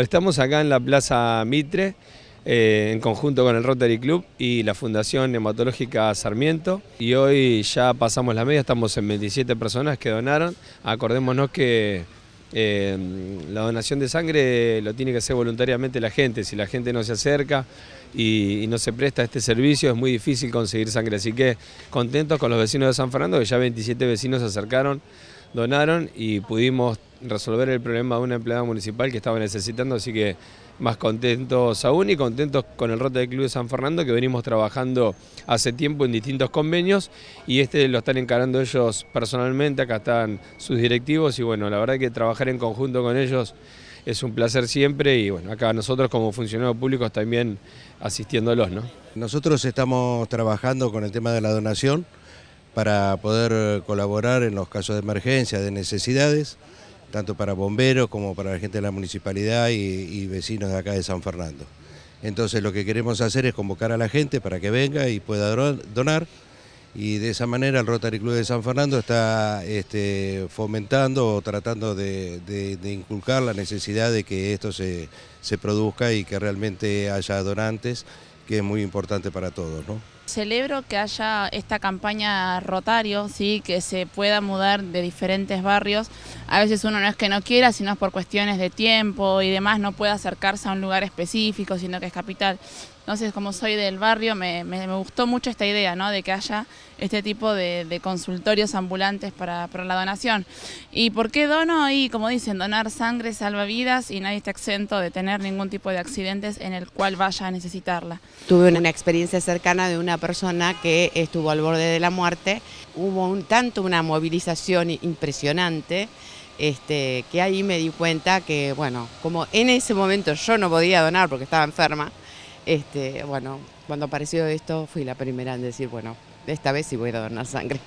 Estamos acá en la Plaza Mitre, eh, en conjunto con el Rotary Club y la Fundación Hematológica Sarmiento. Y hoy ya pasamos la media, estamos en 27 personas que donaron. Acordémonos que eh, la donación de sangre lo tiene que hacer voluntariamente la gente. Si la gente no se acerca y, no se presta este servicio, es muy difícil conseguir sangre. Así que contentos con los vecinos de San Fernando, que ya 27 vecinos se acercaron donaron y pudimos resolver el problema de una empleada municipal que estaba necesitando, así que más contentos aún y contentos con el Rota del Club de San Fernando que venimos trabajando hace tiempo en distintos convenios y este lo están encarando ellos personalmente, acá están sus directivos y bueno, la verdad que trabajar en conjunto con ellos es un placer siempre y bueno, acá nosotros como funcionarios públicos también asistiéndolos. ¿no? Nosotros estamos trabajando con el tema de la donación, para poder colaborar en los casos de emergencia, de necesidades, tanto para bomberos como para la gente de la municipalidad y, vecinos de acá de San Fernando. Entonces lo que queremos hacer es convocar a la gente para que venga y pueda donar y de esa manera el Rotary Club de San Fernando está este, fomentando o tratando de, inculcar la necesidad de que esto se, se produzca y que realmente haya donantes, que es muy importante para todos. ¿no? Celebro que haya esta campaña Rotario, ¿sí? que se pueda mudar de diferentes barrios. A veces uno no es que no quiera, sino por cuestiones de tiempo y demás, no puede acercarse a un lugar específico, sino que es capital. Entonces, como soy del barrio, me, gustó mucho esta idea, ¿no? De que haya este tipo de, consultorios ambulantes para, la donación. ¿Y por qué dono? Y como dicen, donar sangre salva vidas y nadie está exento de tener ningún tipo de accidentes en el cual vaya a necesitarla. Tuve una experiencia cercana de una persona que estuvo al borde de la muerte. Hubo un, tanto una movilización impresionante este, que ahí me di cuenta que, bueno, como en ese momento yo no podía donar porque estaba enferma, este, bueno, cuando apareció esto fui la primera en decir, bueno, esta vez sí voy a donar sangre.